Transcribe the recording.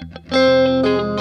Música